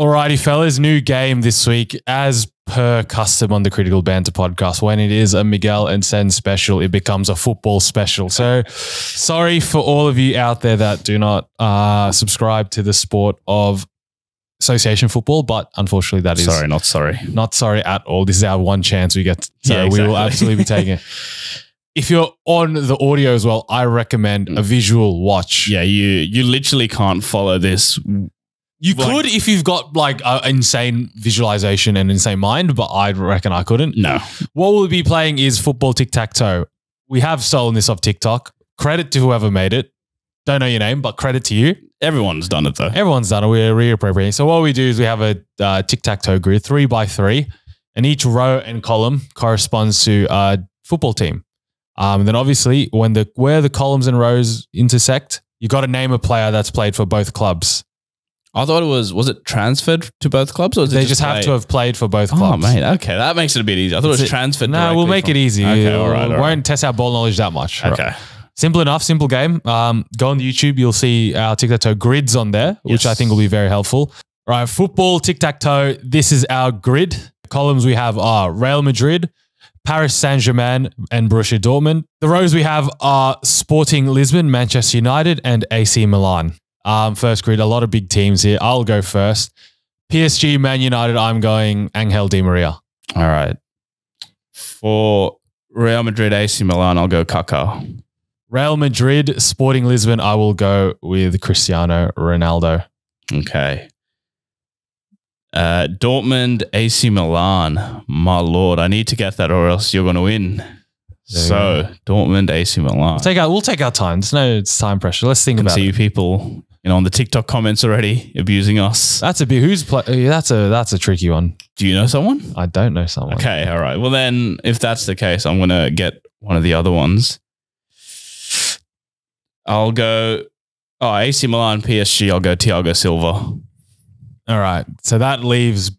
Alrighty, fellas, new game this week. As per custom on the Critical Banter podcast, when it is a Miguel and Sen special, it becomes a football special. So sorry for all of you out there that do not uh, subscribe to the sport of association football, but unfortunately, that is Sorry, not sorry. not sorry at all. This is our one chance we get. So Yeah, we will absolutely be taking it. If you're on the audio as well, I recommend a visual watch. Yeah, you you literally can't follow this. You Like- could if you've got like an insane visualization and insane mind, but I reckon I couldn't. No. What we'll be playing is football tic tac toe. We have stolen this off TikTok. Credit to whoever made it. Don't know your name, but credit to you. Everyone's done it though. Everyone's done it. We're reappropriating. So what we do is we have a uh, tic tac toe grid, three by three, and each row and column corresponds to a football team. Um, and then obviously, when the where the columns and rows intersect, you got to name a player that's played for both clubs. I thought it was was it transferred to both clubs or They just have to have played for both clubs? Oh clubs. mate, okay, that makes it a bit easier. I thought it was transferred. No, we'll make from- it easy. Okay, all right, all we right. won't test our ball knowledge that much. Okay, Simple enough, simple game. Um, go on YouTube, you'll see our tic tac toe grids on there, which I think will be very helpful. All right, football tic tac toe. This is our grid. columns we have are Real Madrid, Paris Saint Germain, and Borussia Dortmund. The rows we have are Sporting Lisbon, Manchester United, and AC Milan. Um, first grid, a lot of big teams here. I'll go first. PSG, Man United. I'm going Angel Di Maria. all right. For Real Madrid, AC Milan, I'll go Kaká. Real Madrid, Sporting Lisbon. I will go with Cristiano Ronaldo. Okay. Uh, Dortmund, AC Milan. My lord, I need to get that, or else you're going to win. you So Dortmund, AC Milan. We'll take our we'll take our time. There's no time pressure. Let's think about see it. people, you know, on the TikTok comments already abusing us. That's a bit who's play, that's a that's a tricky one. Do you know someone? I don't know someone. Okay, all right. Well, then, if that's the case, I'm gonna get one of the other ones. I'll go. Oh, AC Milan, PSG. I'll go Thiago Silva. All right. So that leaves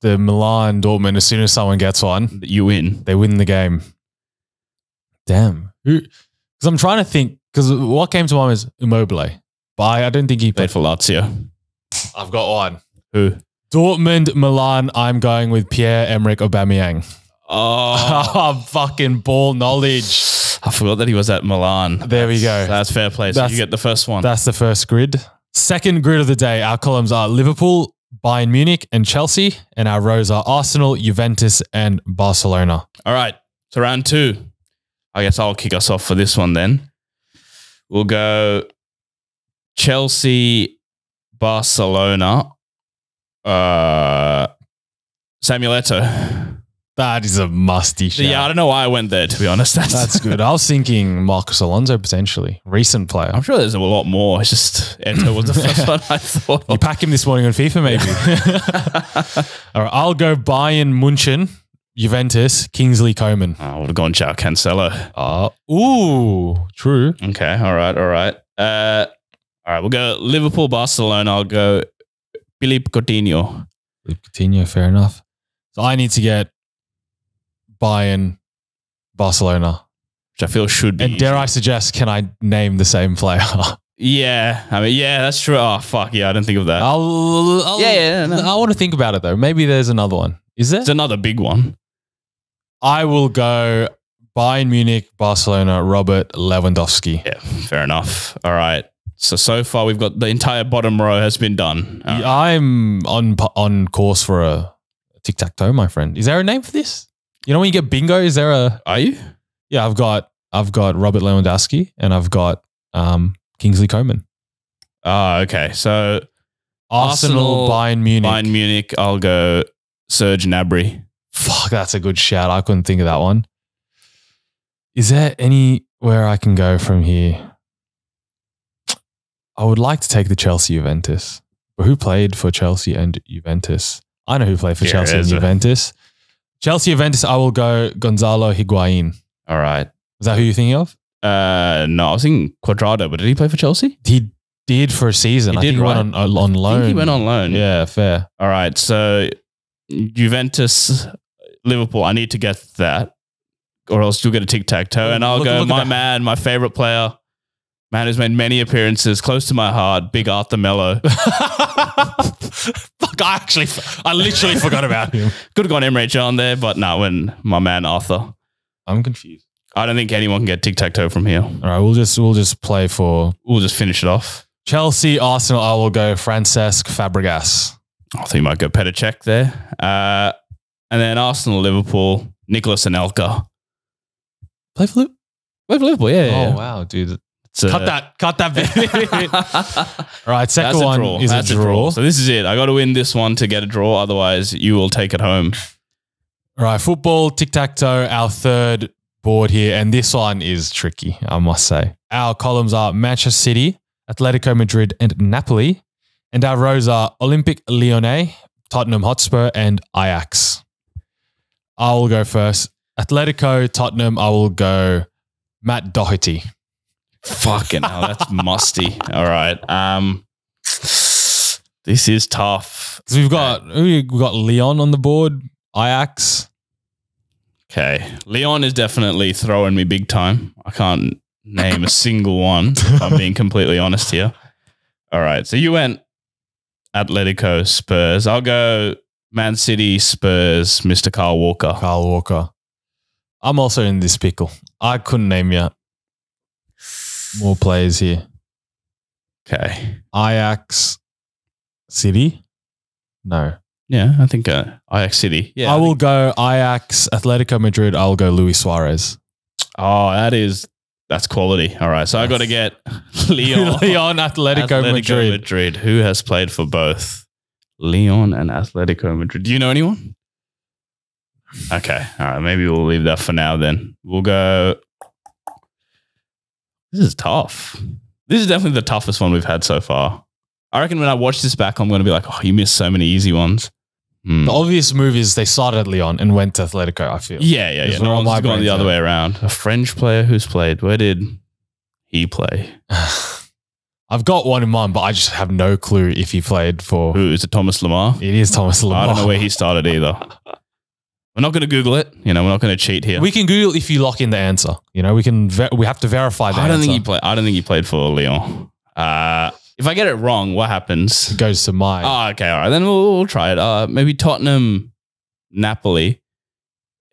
the Milan Dortmund. As soon as someone gets one, You win. they win the game. Damn. Who? Because I'm trying to think. Because what came to mind is Immobile, but I, don't think he Played for Lazio. I've got one. Who? Dortmund, Milan. I'm going with Pierre Emerick Aubameyang. Oh, Oh, fucking ball knowledge. I forgot that he was at Milan. There we go. That's fair play. So That's- you get the first one. That's the first grid. Second grid of the day, our columns are Liverpool, Bayern Munich, and Chelsea. And our rows are Arsenal, Juventus, and Barcelona. All right. So round two. I guess I'll kick us off for this one then. We'll go Chelsea, Barcelona, uh, Samuel Eto'o. That is a musty So, shot. yeah, I don't know why I went there, to be honest. That's, That's good. I was thinking Marcos Alonso potentially. Recent player. I'm sure there's a lot more. It's just Eto'o was the first one I thought You pack him this morning on FIFA, maybe. All right, I'll go Bayern Munchen, Juventus, Kingsley Coman. I would have gone João Cancelo. Uh, ooh, true. Okay. All right. All right. Uh, all right. We'll go Liverpool, Barcelona. I'll go Philippe Coutinho. Coutinho, fair enough. So I need to get Bayern, Barcelona. which I feel should be. And dare. I suggest, can I name the same player? Yeah, I mean, yeah, that's true. Oh fuck, yeah, I didn't think of that. I'll, I'll, Yeah, yeah, no. I want to think about it though. Maybe there's another one. Is there? It's another big one. I will go Bayern Munich, Barcelona, Robert Lewandowski. Yeah, fair enough. All right. So so far we've got the entire bottom row has been done. Right. I'm on on course for a tic tac toe, my friend. Is there a name for this? You know when you get bingo, is there a? Are you? Yeah, I've got I've got Robert Lewandowski and I've got um, Kingsley Coman. Oh, okay. So Arsenal, Arsenal, Bayern Munich. Bayern Munich, I'll go Serge Gnabry. Fuck, that's a good shout. I couldn't think of that one. Is there anywhere I can go from here? I would like to take the Chelsea Juventus. But who played for Chelsea and Juventus? I know who played for Chelsea and? Juventus. Chelsea Juventus, I will go Gonzalo Higuain. All right. Is that who you're thinking of? Uh, no, I was thinking Cuadrado, but did he play for Chelsea? He did for a season. He I did, think he right? went on, on I loan. think he went on loan. Yeah, fair. All right. So Juventus, Liverpool. I need to get that, or else you'll get a tic tac toe. And I'll Look- go look my man, my favorite player, Man who's made many appearances, close to my heart. Big Arthur Melo. Fuck, I actually, I literally forgot about him. Could have gone Emre Can there, but no, when my man Arthur. I'm confused. I don't think anyone can get tic tac toe from here. All right, we'll just we'll just play for We'll just finish it off. Chelsea, Arsenal. I will go Francesc Fabregas. I think you might go Petr Čech there. Uh, and then Arsenal, Liverpool, Nicolas Anelka. Play for Liverpool. Play for Liverpool, yeah. yeah. Oh wow, dude! It's a- Cut that, cut that bit. All right, second one draw. is That's a draw. So this is it. I got to win this one to get a draw. Otherwise, you will take it home. All right, football, tic tac toe, our third board here. And this one is tricky, I must say. Our columns are Manchester City, Atletico Madrid, and Napoli. And our rows are Olympique Lyonnais, Tottenham Hotspur, and Ajax. I will go first. Atletico, Tottenham, I will go Matt Doherty. Fucking hell, that's musty. All right. Um, this is tough. Because we've got we've got Leon on the board, Ajax. Okay, Leon is definitely throwing me big time. I can't name a single one. If I'm being completely honest here. All right, so you went Atletico, Spurs. I'll go Man City, Spurs, Mr. Carl Walker. Carl Walker. I'm also in this pickle. I couldn't name you more players here. Okay, Ajax, City. No, yeah, I think uh, Ajax City. Yeah, I will think- go Ajax, Atletico Madrid. I'll go Luis Suarez. oh, that is that's quality. All right, so I got to get Leon. Leon, Atletico, Madrid. Madrid. Who has played for both Leon and Atletico Madrid? Do you know anyone? Okay. All right. Maybe we'll leave that for now then. We'll go. This is tough. This is definitely the toughest one we've had so far. I reckon when I watch this back, I'm going to be like, oh, you missed so many easy ones. Hmm. The obvious move is they started at Leon and went to Atletico. I feel. Yeah, yeah, yeah. No one's gone the other way around. A French player who's played. Where did he play? I've got one in mind, but I just have no clue if he played for. Who is it? Thomas Lemar. It is Thomas Lemar. I don't know where he started either. We're not going to Google it. You know, we're not going to cheat here. We can Google if you lock in the answer. You know, we can. Ver- we have to verify the I don't think he played. I don't think he played for Lyon. Uh, if I get it wrong, what happens? it goes to my. Oh, okay, all right. Then we'll, we'll try it. Uh, maybe Tottenham, Napoli,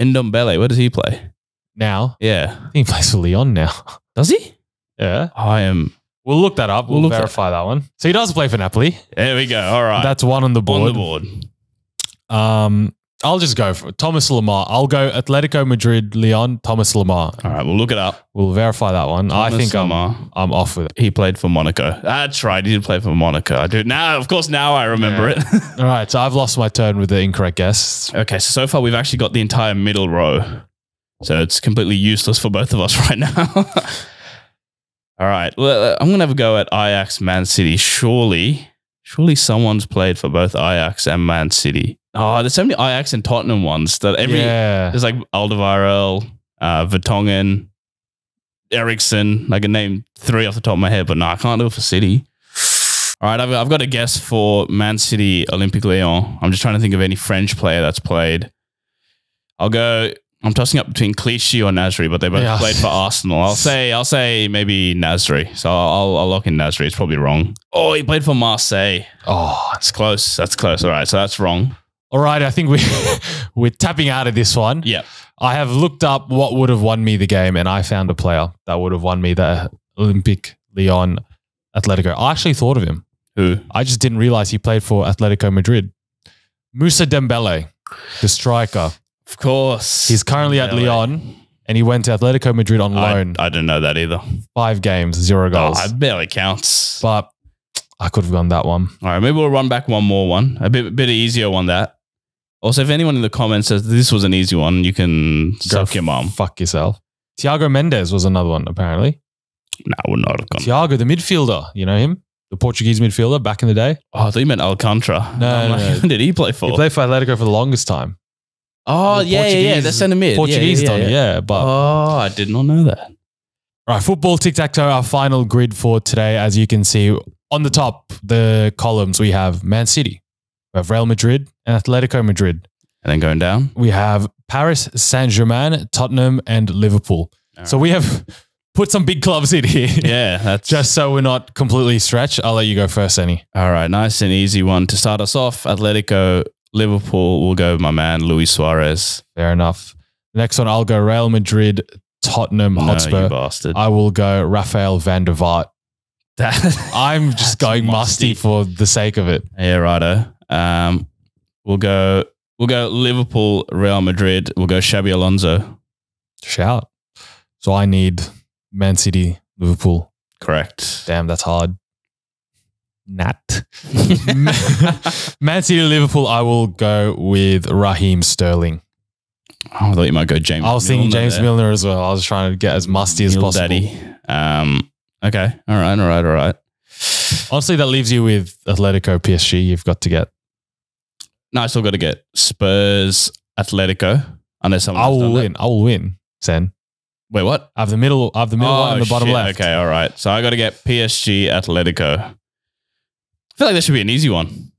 Ndombele. Where does he play? now Yeah, I think he plays for Leon now. does he? Yeah, I am. we'll look that up. We'll, We'll look that- verify that. one. So he does play for Napoli. There we go. All right, That's one on the board. on the board. Um, I'll just go for Thomas Lemar. I'll go Atletico Madrid, Leon, Thomas Lemar. All right, we'll look it up. We'll verify that one. I Thomas think I'm, I'm off with it. He played for Monaco. That's right. He did play for Monaco. I do now. Of course, now I remember Yeah. it. All right, so I've lost my turn with the incorrect guess. Okay, so so far we've actually got the entire middle row. So it's completely useless for both of us right now. All right. Well, uh, I'm going to have a go at Ajax Man City. Surely, surely someone's played for both Ajax and Man City. Oh, there's so many Ajax and Tottenham ones that every yeah, there's like Alderweireld, uh, Vertonghen, Eriksen. I can name three off the top of my head, but no, I can't do it for City. All right, I've, I've got a guess for Man City, Olympique Lyon. I'm just trying to think of any French player that's played. I'll go. I'm tossing up between Clichy or Nasri, but they both Yeah. played for Arsenal. I'll say I'll say maybe Nasri. So I'll, I'll lock in Nasri. It's probably wrong. Oh, he played for Marseille. Oh, That's close. That's close. All right, so that's wrong. All right. I think we we're tapping out of this one. Yeah. I have looked up what would have won me the game, and I found a player that would have won me the Olympic Leon Atletico. I actually thought of him. Who? I just didn't realize he played for Atletico Madrid. Moussa Dembele, the striker. Of course. He's currently at Dembele. Leon, and he went to Atletico Madrid on loan. I didn't know that either. Five games, zero goals. it barely counts. but I could have gone that one. All right, maybe we'll run back one more one, a bit bit easier one. That. Also, if anyone in the comments says this was an easy one, you can suck your mom. Fuck yourself. Tiago Mendes was another one, apparently. No, would not have gone. Thiago, the midfielder. You know him? The Portuguese midfielder back in the day. Oh, I thought you meant Alcantara. No, I'm no, like, no. Did he play for? He played for Atletico for the longest time. oh, the yeah, yeah, yeah. Portuguese- That's centre mid. Portuguese yeah, done yeah, it, yeah. yeah. But Oh, I did not know that. Right, football tic tac toe, our final grid for today. As you can see on the top, the columns, we have Man City, we have Real Madrid and Atletico Madrid. And then going down. We have Paris Saint Germain, Tottenham, and Liverpool. All So right. we have put some big clubs in here. Yeah, that's Just so we're not completely stretched, I'll let you go first, Annie. all right. Nice and easy one to start us off. Atletico, Liverpool. We'll go with my man Luis Suarez. Fair enough. Next one, I'll go Real Madrid, Tottenham No, Hotspur. you bastard. I will go Rafael van der Vaart. I'm just going musty. musty. for the sake of it. yeah, righto. Um, we'll go. We'll go Liverpool, Real Madrid. We'll go Xabi Alonso. Shout. So I need Man City, Liverpool. Correct. Damn, that's hard. Nat. Man City, Liverpool. I will go with Raheem Sterling. I thought you might go James. I was thinking James there. Milner as well. I was trying to get as musty as Mil possible. Daddy. Um, okay. All right. All right. All right. Honestly, that leaves you with Atletico, PSG. You've got to get. No, I still got to get Spurs, Atletico. Unless someone I will win. I will win. Sen. Wait, what? I have the middle. I have the middle oh, one and the bottom shit. left. Okay, all right. So I got to get PSG, Atletico. I feel like that should be an easy one.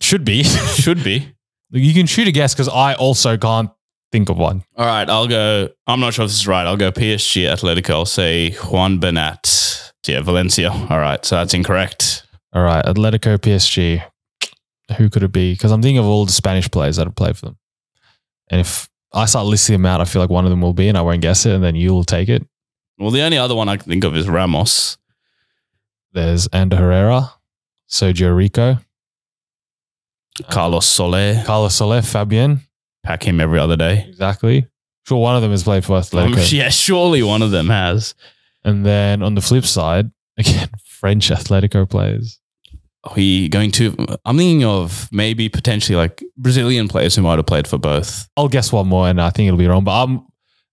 Should be. Should be. you can shoot a guess because I also can't think of one. All right, I'll go. I'm not sure if this is right. I'll go PSG, Atletico. I'll say Juan Bernat. Yeah, Valencia. All right, so that's incorrect. All right, Atletico, PSG. Who could it be? Because I'm thinking of all the Spanish players that have played for them. And if I start listing them out, I feel like one of them will be, and I won't guess it, and then you'll take it. Well, the only other one I can think of is Ramos. There's Ander Herrera, Sergio Rico, Carlos Soler. Carlos Soler, Fabian. Pack him every other day. Exactly. Sure, one of them has played for Um, Atletico. yeah, surely one of them has. And then on the flip side, again, French Atletico players. Are we going to? I'm thinking of maybe potentially like Brazilian players who might have played for both. I'll guess one more, and I think it'll be wrong. But I'm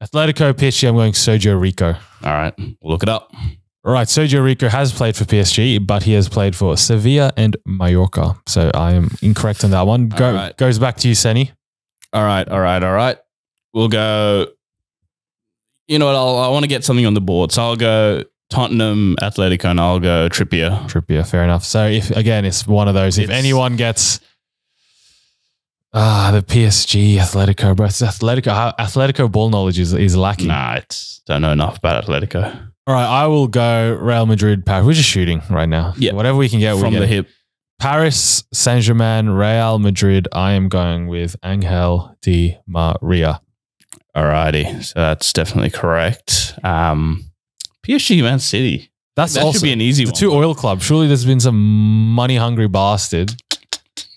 Atletico, PSG. I'm going Sergio Rico. All right, we'll look it up. All right, Sergio Rico has played for PSG, but he has played for Sevilla and Mallorca. So I am incorrect on that one. Go, right. Goes back to you, Senny. All right, all right, all right. We'll go. You know what? I'll, I want to get something on the board, so I'll go Tottenham, Atletico, and I'll go Trippier. Trippier, fair enough. So if again, it's one of those. If It's- anyone gets ah the PSG Atletico, bro, it's Atletico Atletico ball knowledge is, is lacking. Nah, it's don't know enough about Atletico All right, I will go Real Madrid, Paris. We're just shooting right now. Yeah. whatever we can get, we from get. the hip. Paris Saint Germain, Real Madrid. I am going with Angel Di Maria. Alrighty, so that's definitely correct. Um, PSG, Man City. That's that also should be an easy the one. two oil clubs. Surely there's been some money hungry bastard.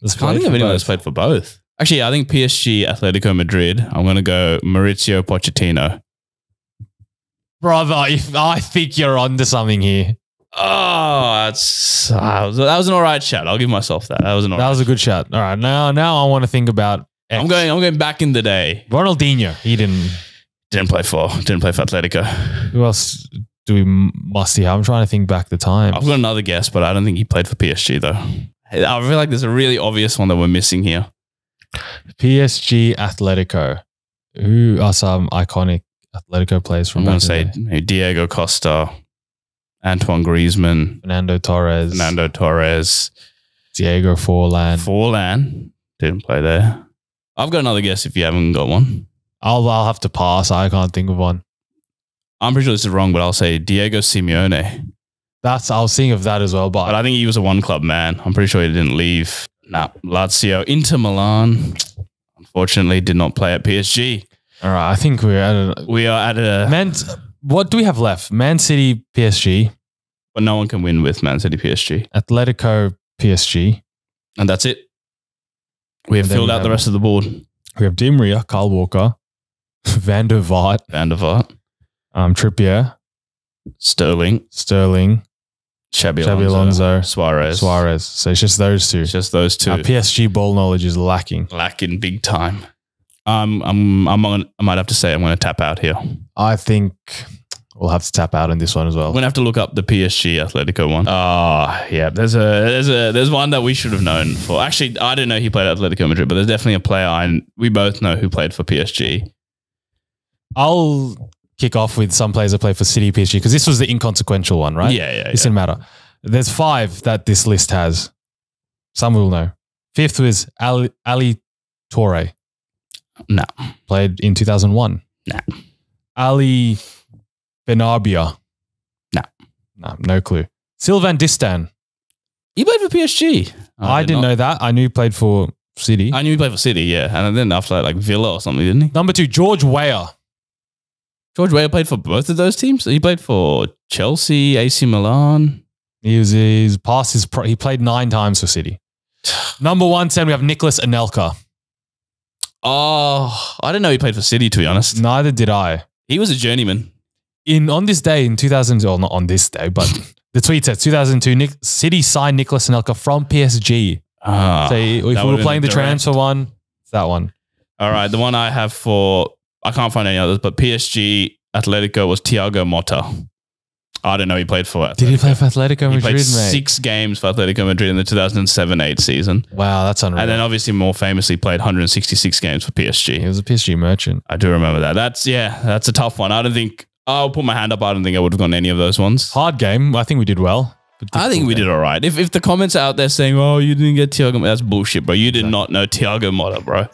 Let's I can't think of anyone that's played for both. Actually, I think PSG, Atletico Madrid. I'm going to go Mauricio Pochettino. brother. If I think you're onto something here, Oh, that's uh, that was an all right shot. I'll give myself that. That was an all that right. was a good shot. All right, now now I want to think about. X. I'm going. I'm going back in the day. Ronaldinho. He didn't. Didn't play for. Didn't play for Atletico. Who else do we must see? I'm trying to think back the time. I've got another guess, but I don't think he played for PSG though. I feel like there's a really obvious one that we're missing here. PSG Atletico. Who are some iconic Atletico players from I'm going to say? Diego Costa, Antoine Griezmann, Fernando Torres, Fernando Torres, Diego Forlan. Forlan. Didn't play there. I've got another guess if you haven't got one. I'll I'll have to pass. I can't think of one. I'm pretty sure this is wrong, but I'll say Diego Simeone. That's I was thinking of that as well, but But I think he was a one club man. I'm pretty sure he didn't leave. Nah, Lazio, Inter Milan. Unfortunately, did not play at PSG. all right. I think we're at a We are at a, Man. What do we have left? Man City, PSG, but no one can win with Man City PSG, Atletico, PSG. and that's it. We have And then filled we out the have- rest of the board. We have Di Maria, Carl Walker, Van der Vaart, Van der Vaart, um, Trippier, Sterling, Sterling, Xabi Xabi Alonso, Alonso, Suarez. Suarez. So it's just those two. It's just those two. Our PSG ball knowledge is lacking. lacking big time. Um, I'm, I'm on, I might have to say I'm going to tap out here. I'm think we'll have to tap out on this one as well. We're going to have to look up the PSG Atletico one. Oh, yeah. There's a there's a there's one that we should have known for. Actually, I didn't know he played at Atletico Madrid, but there's definitely a player I we both know who played for PSG. I'll kick off with some players that play for City PSG because this was the inconsequential one, right? Yeah, yeah, This yeah. didn't matter. There's five that this list has. Some will know. Fifth was Ali, Ali Torre. No. Played in 2001. Nah. Ali Benarbia. No. no no clue. Sylvain Distin. He played for PSG. Oh, I, did didn't not- know that. I knew he played for City. I knew he played for City, yeah. And then after that, like Villa or something, didn't he? Number two, George Weah. George Weah played for both of those teams. He played for Chelsea, AC Milan. He was he's past his pro, he played nine times for City. Number one, ten, we have Nicolas Anelka. Oh, I didn't know he played for City, to be honest. Neither did I. He was a journeyman. In on this day in 2000, well, not on this day, but the tweet said 2002, Nick, City signed Nicolas Anelka from PSG. Ah, so if we were playing the direct. transfer one, it's that one. All right, the one I have for I can't find any others, but PSG Atletico was Thiago Motta. I don't know. He played for. Did he play for Atletico Madrid? He played mate? six games for Atletico Madrid in the 2007-8 season, Wow, that's unreal. and then obviously more famously played 166 games for PSG. he was a PSG merchant. I do remember that. That's yeah, that's a tough one. I don't think I'll put my hand up. I don't think I would have gone any of those ones. Hard game. I think we did well. I think we game. did all right. If if the comments are out there saying, "Oh, you didn't get Thiago," that's bullshit, bro. You did not know Thiago Motta, bro.